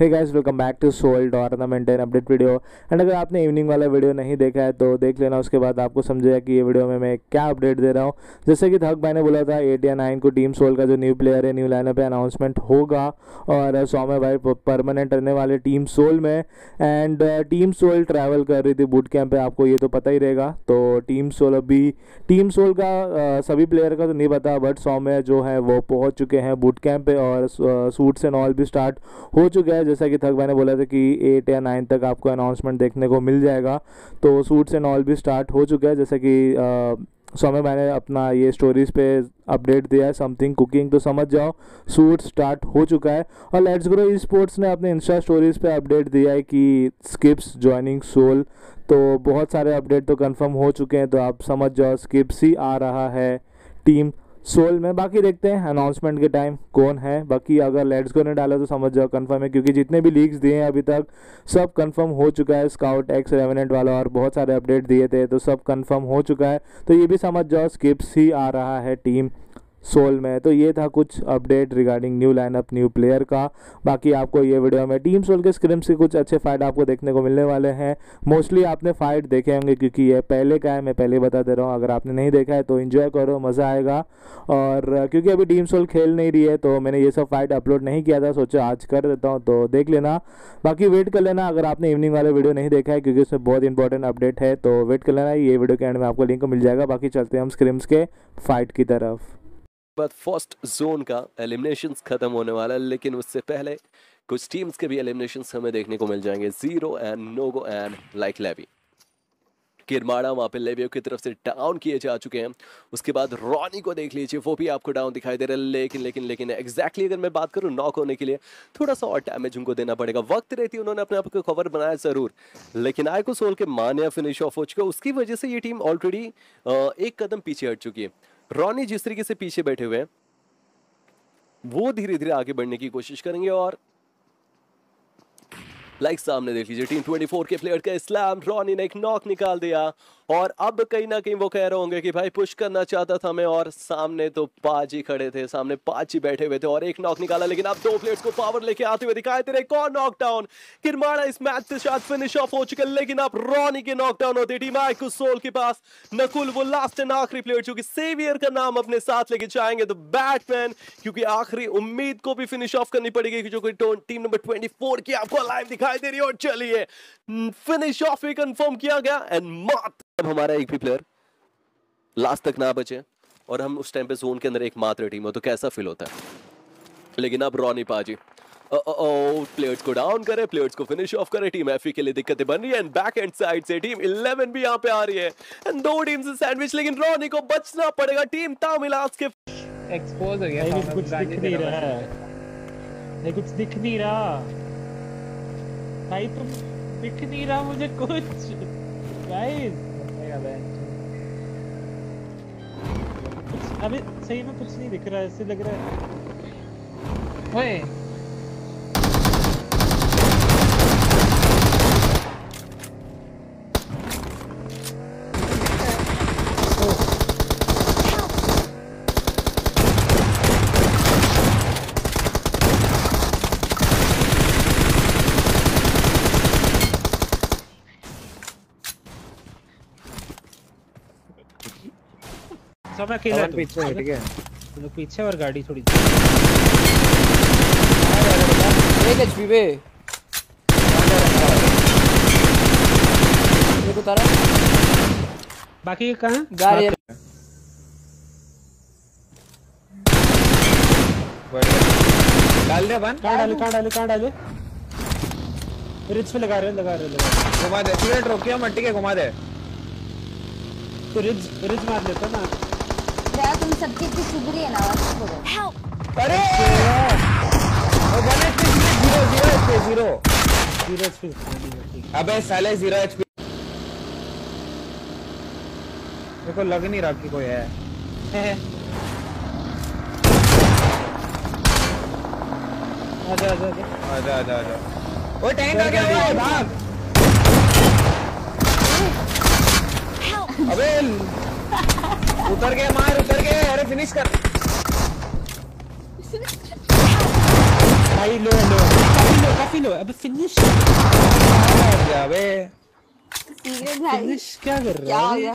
Hey guys welcome back to soul tournament and update video and अगर आपने evening वाला video नहीं देखा है तो देख लेना उसके बाद आपको समझेगा कि ये वीडियो में मैं क्या अपडेट दे रहा हूँ। जैसे कि थक भाई ने बोला था एट या नाइन को टीम सोल का जो न्यू प्लेयर है न्यू लाइनअप है अनाउंसमेंट होगा। और सौम्य भाई परमानेंट रहने वाले टीम सोल में। एंड टीम सोल ट्रैवल कर रही थी बूट कैंप पे आपको ये तो पता ही रहेगा। तो टीम सोल अभी टीम सोल का uh, सभी प्लेयर का तो नहीं पता बट सौम्य जो है वो पहुँच चुके हैं बूट कैंप पे और सूट्स एंड ऑल भी स्टार्ट हो चुका है। जैसा कि थक भाई ने बोला था कि एट या नाइन तक आपको अनाउंसमेंट देखने को मिल जाएगा। तो सूट्स एंड ऑल भी स्टार्ट हो चुका है, जैसे कि सौम्य मैंने अपना ये स्टोरीज पे अपडेट दिया है समथिंग कुकिंग तो समझ जाओ सूट स्टार्ट हो चुका है। और लेट्स ग्रो ई स्पोर्ट्स ने अपने इंस्टा स्टोरीज पे अपडेट दिया है कि स्किप्स ज्वाइनिंग सोल तो बहुत सारे अपडेट तो कंफर्म हो चुके हैं तो आप समझ जाओ स्किप्स ही आ रहा है टीम सोल में बाकी देखते हैं अनाउंसमेंट के टाइम कौन है। बाकी अगर लेट्स को ने डाला तो समझ जाओ कंफर्म है, क्योंकि जितने भी लीक्स दिए हैं अभी तक, सब कंफर्म हो चुका है। स्काउट एक्स रेवनेंट वाला और बहुत सारे अपडेट दिए थे तो सब कंफर्म हो चुका है। तो ये भी समझ जाओ स्किप्स ही आ रहा है टीम सोल में। तो ये था कुछ update regarding new lineup new player का। बाकी आपको ये वीडियो में टीम सोल के स्क्रीम से कुछ अच्छे फाइट आपको देखने को मिलने वाले हैं। मोस्टली आपने फाइट देखे होंगे क्योंकि ये पहले का है, मैं पहले बता दे रहा हूँ। अगर आपने नहीं देखा है तो इन्जॉय करो, मज़ा आएगा। और क्योंकि अभी टीम सोल खेल नहीं रही है तो मैंने ये सब फाइट अपलोड नहीं किया था, सोचा आज कर देता हूँ तो देख लेना। बाकी वेट कर लेना, अगर आपने इवनिंग वाले वीडियो नहीं देखा है, क्योंकि उसमें बहुत इंपॉर्टेंट अपडेट है तो वेट कर लेना। ये वीडियो के एंड में आपको लिंक मिल जाएगा। बाकी चलते हैं हम स्क्रीम्स के फाइट की तरफ़। बाद फ़र्स्ट जोन का एलिमिनेशन खत्म होने वाला है, लेकिन उससे पहले कुछ टीम्स के भी एलिमिनेशन हमें देखने को मिल जाएँगे। ज़ीरो एंड नोगो एंड लाइक लेवी किरमाड़ा वहाँ पे लेवियो की तरफ़ से डाउन किए जा चुके हैं। उसके बाद रॉनी को देख लीजिए, वो भी आपको डाउन दिखाई दे रहा है, लेकिन लेकिन लेकिन एग्जैक्टली अगर मैं बात करूँ नॉक होने के लिए, थोड़ा सा और डैमेज उनको देना पड़ेगा। वक्त रहती उन्होंने अपने आप को कवर बनाया ज़रूर। लेकिन आय को सोल के मानिया फिनिश ऑफ़ हो चुका उसकी वजह से ये टीम ऑलरेडी एक कदम पीछे हट चुकी है। रॉनी जिस तरीके से पीछे बैठे हुए हैं, वो धीरे धीरे आगे बढ़ने की कोशिश करेंगे और लाइक सामने देख लीजिए टीम 24 के प्लेयर का इस्लाम रॉनी ने एक नॉक निकाल दिया। और अब कहीं ना कहीं वो कह रहे होंगे कि भाई पुश करना चाहता था मैं, और सामने तो पाजी खड़े थे, सामने पाजी बैठे हुए थे, और एक नॉक निकाला, लेकिन अब दो प्लेयर्स को पावर लेके आते हुए दिखाई दे रहे कौन नॉकडाउन किरमाड़ा इस मैच से शायद फिनिश ऑफ़ हो चुके लेकिन अब रॉनी के नॉकडाउन होते टीम आयकू सोल के पास। नकुल, वो लास्ट एंड आखिरी प्लेयर जो कि सेवियर का नाम अपने साथ लेके जाएँगे तो बैटमैन क्योंकि आखिरी उम्मीद को भी फिनिश ऑफ़ करनी पड़ेगी जो कि टीम नंबर ट्वेंटी की आपको लाइव दिखाई दे रही है और चलिए फिनिश ऑफ़ भी कंफर्म किया गया एंड मात अब हमारा एक भी प्लेयर लास्ट तक ना बचे और हम उस टाइम पे जोन के अंदर एक मात्र टीम हो तो कैसा फील होता है? लेकिन अब रॉनी पाजी प्लेयर्स को डाउन करे प्लेयर्स को फिनिश ऑफ़ करे टीम एफी के लिए दिक्कतें बन रही है एंड बैक एंड साइड से टीम 11 भी यहाँ पे आ रही है एंड दो टीम से सैंडविच लेकिन रॉनी को बचना पड़ेगा टीम तामिलास के एक्सपोज हो गया कुछ दिख नहीं रहा है। कुछ दिख नहीं रहा। भाई तुम दिख नहीं रहा मुझे कुछ। गाइस अभी सही में कुछ नहीं दिख रहा, ऐसे लग रहा है। ओए। सब मैं अकेला पीछे ठीक है। लोग पीछे और गाड़ी थोड़ी। एक एचपी पे। ये उतारा बाकी कहाँ? गाड़ी डाल दे बन कहाँ डाले कहाँ डाले कहाँ डाले? रिच पे लगा रहे लगा रहे लगा घुमा दे। बुलेट रोकियो मट्टी के घुमा दे। तो रिच रिच मार लेता ना। तुम सबकी इतनी सुधरी है ना बोलो अरे! ओ one HP zero zero HP zero. Zero HP अबे साले ज़ीरो एचपी को लग नहीं रहा कि कोई है। आजा आजा आजा। आजा आजा ओ टैंक आ गया ओए भाग। अबे उतर गए मार उतर गए। अरे फिनिश कर। भाई लो लो काफ़ी लो काफ़ी लो अबे फिनिश मार जा बे सीरियस भाई। फिनिश क्या कर रहा हो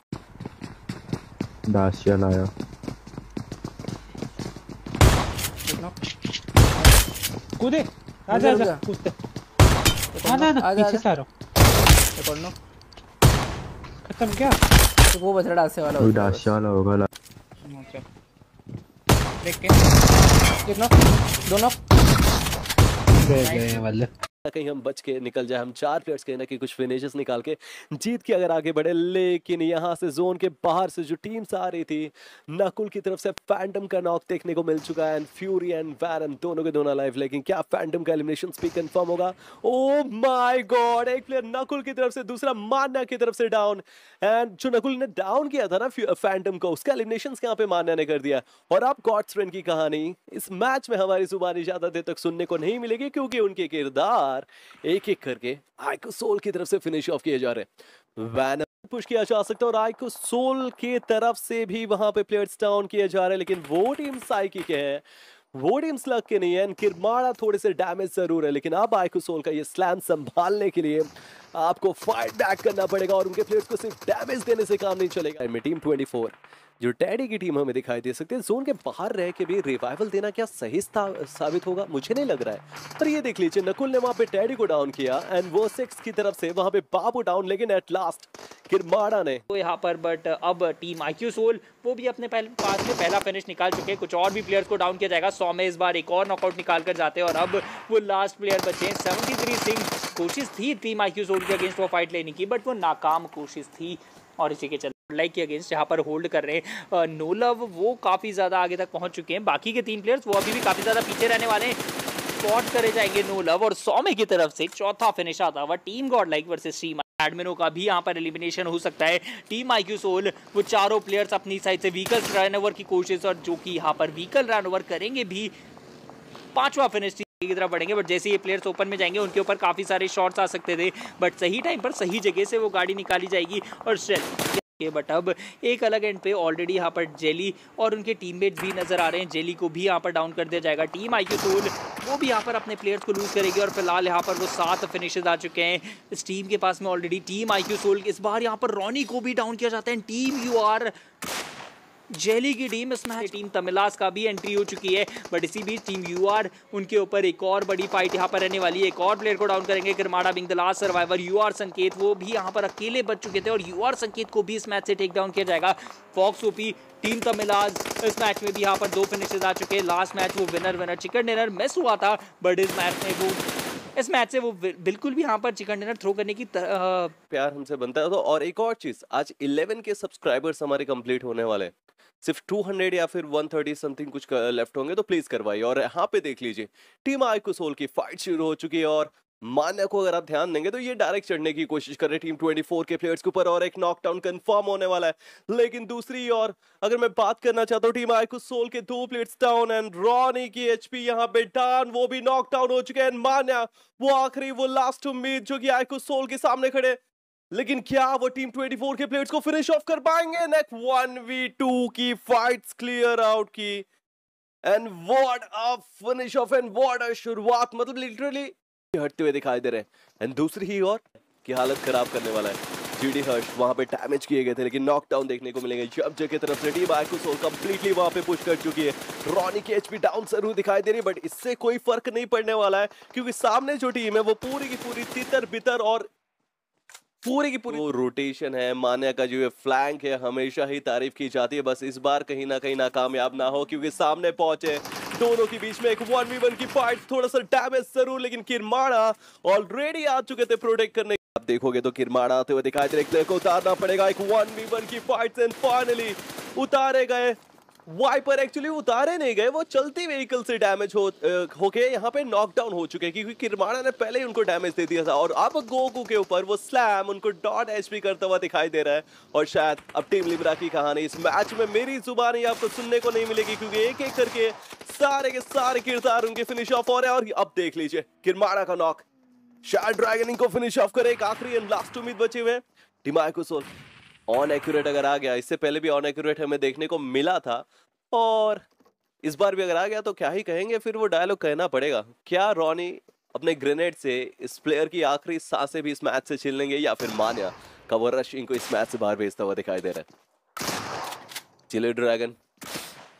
दासिया लाया। कूदे। आजा आजा कूदते। आजा आजा पीछे। से आ रहा हूँ। लो खत्म क्या? तो वो बछड़ा डांसे वाला होगा है बस। वाला होगा ला। ओके देख के। कितना? दोनों? गए गए वाले। कहीं हम बच के निकल जाए, हम चार प्लेयर्स कहीं ना कहीं कुछ फिनिशेस निकाल के जीत के अगर आगे बढ़े, लेकिन यहाँ से जोन के बाहर से जो टीम्स आ रही थी, नकुल की तरफ़ से फैंटम का नॉक देखने को मिल चुका है एंड फ्यूरी एंड वैरन दोनों के दोनों लाइव लेकिन क्या फैंटम का एलिमिनेशन भी कंफर्म होगा? ओ माय गॉड एक प्लेयर नकुल की तरफ़ से, दूसरा मान्या की तरफ़ से डाउन एंड जो नकुल ने डाउन किया था ना फैंटम को, उसका एलिमिनेशन यहाँ पे मान्या ने कर दिया? और अब गॉड्स की कहानी, इस मैच में हमारी जुबानी ज़्यादा देर तक सुनने को नहीं मिलेगी, क्योंकि उनके किरदार एक एक करके आइको सोल की तरफ़ से फिनिश ऑफ़ किए जा रहे हैं। पुश किया जा सकता है और आइको सोल के तरफ़ से भी वहाँ पे प्लेयर्स डाउन किए जा रहे हैं, लेकिन वो टीम साइकी के हैं। वो टीम्स लग के नहीं है किरमाड़ा थोड़े से डैमेज ज़रूर है, लेकिन अब आइको सोल का ये स्लैम संभालने के लिए आपको फाइट बैक करना पड़ेगा और उनके प्लेयर्स को सिर्फ़ डैमेज देने से काम नहीं चलेगा। में टीम 24 जो टैडी की टीम हमें दिखाई दे सकती है जोन के बाहर रह के भी रिवाइवल देना क्या सही साबित होगा? मुझे नहीं लग रहा है। पर ये देख लीजिए, नकुल ने वहाँ पे टैडी को डाउन किया एंड वो सिक्स की तरफ़ से वहाँ पे बाबू डाउन लेकिन एट लास्ट किरमाड़ा ने तो यहाँ पर बट अब टीम आईक्यू सोल वो भी अपने पहले पास में पहला फिनिश निकाल चुके हैं। कुछ और भी प्लेयर्स को डाउन किया जाएगा। सौ में इस बार एक और नॉकआउट निकाल कर जाते हैं और अब वो लास्ट प्लेयर बचे हैं। सेवेंटी सिंह कोशिश थी टीम आईक्यू सोल के अगेंस्ट वो फाइट लेने की बट वो नाकाम कोशिश थी। और इसी के चलते लाइक के अगेंस्ट यहाँ पर होल्ड कर रहे हैं नोलव वो काफ़ी ज़्यादा आगे तक पहुँच चुके हैं। बाकी के तीन प्लेयर्स वो अभी भी काफ़ी ज़्यादा पीछे रहने वाले हैं। स्पॉट करे जाएँगे नो लव और सौमे की तरफ़ से चौथा फिनिश आता हुआ team god like versus team एडमिनो का भी यहाँ पर एलिमिनेशन हो सकता है। टीम आईक्यू सोल वो चारों प्लेयर्स अपनी साइड से व्हीकल रन ओवर की कोशिश और जो कि यहाँ पर व्हीकल रन ओवर करेंगे भी, पांचवा फिनिश की तरफ़ बढ़ेंगे बट जैसे ये प्लेयर्स ओपन में जाएँगे, उनके ऊपर काफ़ी सारे शॉट्स आ सकते थे बट सही टाइम पर सही जगह से वो गाड़ी निकाली जाएगी और बट अब एक अलग एंड पे ऑलरेडी यहाँ पर जेली और उनके टीममेट्स भी नज़र आ रहे हैं। जेली को भी यहाँ पर डाउन कर दिया जाएगा। टीम आईक्यू सोल वो भी यहाँ पर अपने प्लेयर्स को लूज करेगी और फ़िलहाल यहाँ पर वो सात फिनिशेज आ चुके हैं। इस टीम के पास में ऑलरेडी टीम आईक्यू सोल इस बार यहाँ पर रॉनी को भी डाउन किया जाता है। टीम यू आर जेली की टीम इसमें टीम तमिलास का भी एंट्री हो चुकी है। बट इसी बीच टीम यूआर उनके ऊपर एक और बड़ी फाइट यहाँ पर रहने वाली है। एक और प्लेयर को डाउन करेंगे, किरमाड़ा बिंग द लास्ट सर्वाइवर यूआर संकेत, वो भी यहाँ पर अकेले बच चुके थे और यूआर संकेत को भी इस मैच से टेक डाउन किया जाएगा। फॉक्स ओपी टीम तमिलाज इस मैच में भी यहाँ पर दो फिनिशेज आ चुके हैं। लास्ट मैच वो winner winner chicken dinner miss हुआ था बट इस मैच में वो, इस मैच से वो बिल्कुल भी यहाँ पर चिकन डिनर थ्रो करने की प्यार हमसे बनता है। तो और एक और चीज़, आज 11 के सब्सक्राइबर्स हमारे कंप्लीट होने वाले सिर्फ़ 200 या फिर 130 समथिंग कुछ लेफ़्ट होंगे तो प्लीज़ करवाइए और यहाँ पे देख लीजिए, टीम आई की फाइट शुरू हो चुकी है और मान्या को अगर आप ध्यान देंगे तो ये डायरेक्ट चढ़ने की कोशिश कर रहे टीम 24 के प्लेयर्स के ऊपर और एक नॉकडाउन कंफर्म होने वाला है। लेकिन दूसरी और अगर मैं बात करना चाहता हूँ, टीम आईकू सोल के दो प्लेयर्स डाउन एंड रॉनी की एचपी यहाँ पे डाउन वो भी नॉकडाउन हो चुके हैं। मान्या, वो आखिरी, वो लास्ट उम्मीद जो कि आईकू सोल के सामने खड़े लेकिन क्या वो टीम 24 के प्लेयर्स को फिनिश ऑफ़ कर पाएँगे? नेक्स्ट वन वी टू की फाइट्स क्लियर आउट की। And what a finish off and what a शुरुआत मतलब लिटरली हटते हुए दिखाई दे रहे हैं। एंड दूसरी ही और की हालत खराब करने वाला है। जीडी हर्ष वहाँ पे डैमेज किए गए थे, लेकिन नॉकडाउन देखने को मिलेंगे। जब जगह तरफ़ से टीम आयको कंप्लीटली वहाँ पे पुश कर चुकी है। रॉनी की एचपी डाउन ज़रूर दिखाई दे रही है बट इससे कोई फ़र्क नहीं पड़ने वाला है, क्योंकि सामने जो टीम है, वो पूरी की पूरी तितर बितर और पूरी की पूरी वो रोटेशन है, मान्या का जो ये फ्लैंक है, हमेशा ही तारीफ़ की जाती है। बस इस बार कहीं ना कहीं नाकामयाब ना हो, क्योंकि सामने पहुँचे। दोनों के बीच में एक वन वी वन की फाइट थोड़ा सा डैमेज ज़रूर, लेकिन किरमाड़ा ऑलरेडी आ चुके थे प्रोटेक्ट करने। आप देखोगे तो किरमाड़ा आते हुए दिखाई दे रहे को उतारना पड़ेगा, एक वन वी वन की फाइट एंड फाइनली उतारे गए। वाइपर एक्चुअली उतारे नहीं गए, वो चलती व्हीकल से डैमेज हो होके यहाँ पे नॉकडाउन हो चुके हैं, क्योंकि किरमाड़ा ने पहले ही उनको डैमेज दे दिया था और अब गोकू के ऊपर वो स्लैम उनको डॉट एचपी करता हुआ दिखाई दे रहा है। और शायद अब टीम लिब्रा की कहानी इस मैच में मेरी जुबानी आपको सुनने को नहीं मिलेगी, क्योंकि एक एक करके सारे के सारे किरदार उनके फिनिश ऑफ़ हो रहे हैं और अब देख लीजिए किरमाड़ा का नॉक शायद ड्रैगन इनको फिनिश ऑफ़ करे, एक आखिरी एंड लास्ट उम्मीद बचे हुए टिमाय कुसोल ऑन एक्यूरेट अगर आ गया, इससे पहले भी ऑन एक्यूरेट हमें देखने को मिला था। और इस बार भी अगर आ गया तो क्या ही कहेंगे, फिर वो डायलॉग कहना पड़ेगा। क्या रॉनी अपने ग्रेनेड से इस प्लेयर की आखिरी साँसें भी इस मैच से छीन लेंगे या फिर मान्या का वो रश इनको इस मैच से बाहर भेजता हुआ दिखाई दे रहा है? चिले ड्रैगन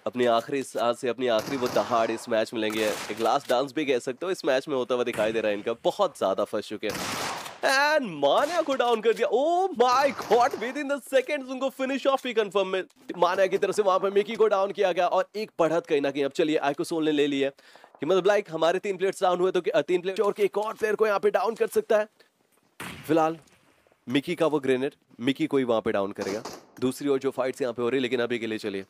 अपनी आखिरी सांस से अपनी आखिरी वो दहाड़ इस मैच में लेंगे। एक लास्ट डांस भी कह सकते हो, इस मैच में होता हुआ दिखाई दे रहा है इनका। बहुत ज़्यादा फंस चुके हैं। एंड मान्या को डाउन कर दिया। ओ my god within the seconds उनको फिनिश ऑफ़ ही कंफर्म में मान्या की तरफ़ से वहाँ पर मिकी को डाउन किया गया और एक बढ़त कहीं ना कहीं। अब चलिए आइकोसोल ने ले ली है कि मतलब लाइक हमारे तीन प्लेयर्स डाउन हुए तो कि- तीन प्लेयर और के एक और प्लेयर को यहाँ पे डाउन कर सकता है। फ़िलहाल मिकी का वो ग्रेनेड मिकी को ही वहाँ पे डाउन करेगा। दूसरी ओर जो फाइट्स यहाँ पे हो रही लेकिन अभी के लिए चलिए।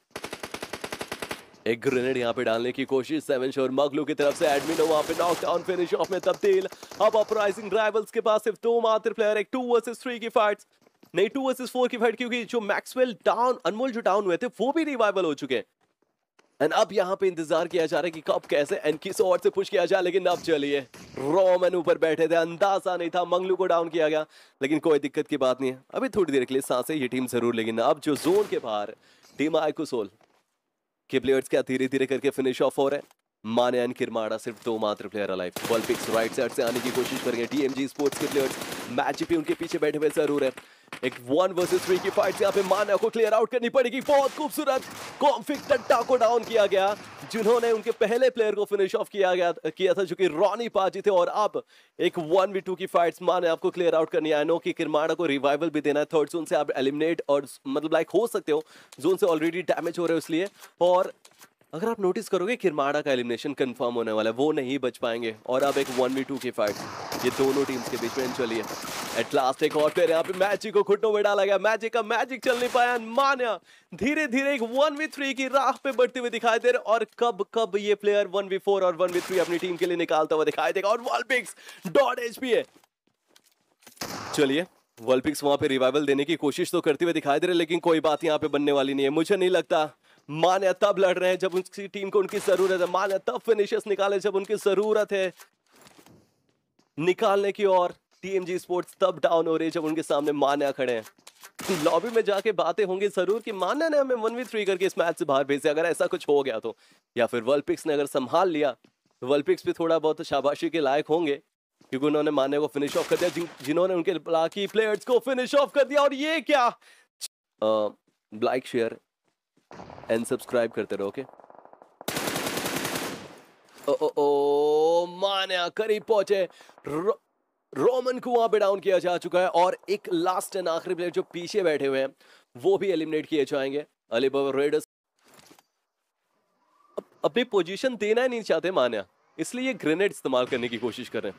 एक ग्रेनेड यहाँ पे डालने की कोशिश सेवन शोर मगलू की तरफ़ से एडमिनो वहाँ पे नॉकडाउन फिनिश ऑफ़ में तब्दील। अब अपराइजिंग राइवल्स के पास सिर्फ़ दो मात्र प्लेयर एक टू वर्सेस थ्री की फाइट्स नहीं टू वर्सेस फोर की फाइट क्योंकि जो मैक्सवेल डाउन अनमोल जो डाउन हुए थे, वो भी रिवाइवल हो चुके एंड अब यहाँ पे इंतज़ार किया जा रहा है कि कब, कैसे एंड किस और से पुश किया जाए, लेकिन अब चलिए। रोमन ऊपर बैठे थे, अंदाज़ा नहीं था मंगलू को डाउन किया गया। लेकिन कोई दिक्कत की बात नहीं है। अभी थोड़ी देर के लिए साँसें, ये टीम ज़रूर, लेकिन अब जो जोन के बाहर टीम आइकोसोल के प्लेयर्स क्या धीरे धीरे करके फिनिश ऑफ़ हो रहे हैं? माने एंड किरमाड़ा सिर्फ़ दो मात्र player alive ball picks right side से आने की कोशिश करेंगे। टीएमजी स्पोर्ट्स के प्लेयर्स मैच भी उनके पीछे बैठे हुए ज़रूर है। एक वन वर्सेस थ्री की फाइट यहाँ पे माना को क्लियर आउट करनी पड़ेगी। बहुत खूबसूरत कॉन्फिक टट्टा को डाउन किया गया, जिन्होंने उनके पहले प्लेयर को फिनिश ऑफ़ किया गया, किया था, जो कि रॉनी पाजी थे। और अब एक वन वी टू की फाइट्स माने आपको क्लियर आउट करनी है। नो कि किरमाड़ा को रिवाइवल भी देना है। थर्ड जोन से आप एलिमिनेट और मतलब लाइक हो सकते हो जोन से ऑलरेडी डैमेज हो रहे हो इसलिए। और अगर आप नोटिस करोगे किरमाड़ा का एलिमिनेशन कंफर्म होने वाला है, वो नहीं बच पाएँगे। और अब एक वन वी टू की फाइट ये दोनों टीम्स के बीच में चली है। एट लास्ट एक और प्लेयर यहाँ पे मैजिक को घुटनों में डाला गया। मैजिक का मैजिक चल नहीं पाया। मान्या धीरे धीरे एक वन वी थ्री की राह पे बढ़ते हुए दिखाई दे रहे और कब कब ये प्लेयर वन वी फोर और वन वी थ्री अपनी टीम के लिए निकालता हुआ दिखाई देगा। और वॉलपिक्स डॉट एच पी है। चलिए वर्ल्पिक्स वहाँ पे रिवाइवल देने की कोशिश तो करते हुए दिखाई दे रहे लेकिन कोई बात यहाँ पे बनने वाली नहीं है। मुझे नहीं लगता मान्या तब लड़ रहे हैं जब उनकी टीम को उनकी ज़रूरत है। मान्या तब फिनिशर्स निकाले जब उनकी ज़रूरत है। निकालने की और टीएमजी स्पोर्ट्स तब डाउन हो रही है जब उनके सामने मान्या खड़े हैं। लॉबी में जाके बातें होंगी ज़रूर कि मान्या ने हमें वन वी थ्री करके इस मैच से बाहर भेजे अगर ऐसा कुछ हो गया तो। या फिर वर्ल्पिक्स ने अगर संभाल लिया तो वर्ल्पिक्स भी थोड़ा बहुत शाबाशी के लायक होंगे क्योंकि उन्होंने मान्य को फिनिश ऑफ़ कर दिया जिन, जिन्होंने उनके बाकी प्लेयर्स को फिनिश ऑफ़ कर दिया। और ये क्या? लाइक शेयर एंड सब्सक्राइब करते रहो ओके ओ ओ ओ करीब पहुँचे। रोमन को वहाँ पे डाउन किया जा चुका है और एक लास्ट एंड आखिरी प्लेयर जो पीछे बैठे हुए हैं, वो भी एलिमिनेट किए जाएँगे। अलीबाबा रेडर्स अपनी पोजीशन देना ही नहीं चाहते मान्या इसलिए ये ग्रेनेड इस्तेमाल करने की कोशिश कर रहे हैं।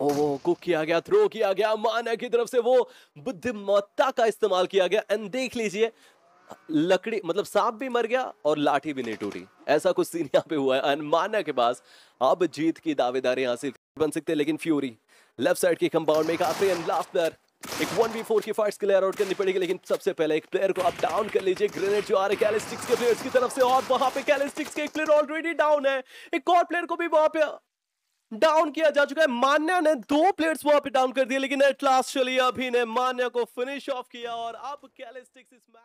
ओह कुक किया गया थ्रो किया गया, माना की तरफ़ से वो बुद्धिमत्ता का इस्तेमाल किया गया। एंड देख लीजिए लकड़ी मतलब सांप भी मर गया और लाठी भी नहीं टूटी। ऐसा कुछ सीन यहाँ पे हुआ है। एंड माना के पास अब जीत की दावेदारी यहाँ से बन सकते हैं, लेकिन फ्यूरी लेफ़्ट साइड की कंपाउंड में एक आखिरी एंड लास्ट प्लेयर एक वन वी फोर की फाइट्स क्लियर आउट करनी पड़ेगी, लेकिन सबसे पहले एक प्लेयर को आप डाउन कर लीजिए। ग्रेनेड जो आ रहे कैलिस्टिक्स के प्लेयर्स की तरफ़ से और वहाँ पे कैलिस्टिक्स के एक प्लेयर ऑलरेडी डाउन है। एक और प्लेयर को भी वहाँ पे डाउन किया जा चुका है। मान्या ने दो प्लेयर्स वहाँ पे डाउन कर दिए, लेकिन एट लास्ट चलिए अभी ने मान्या को फिनिश ऑफ़ किया और अब कैलिस्टिक्स इस मैच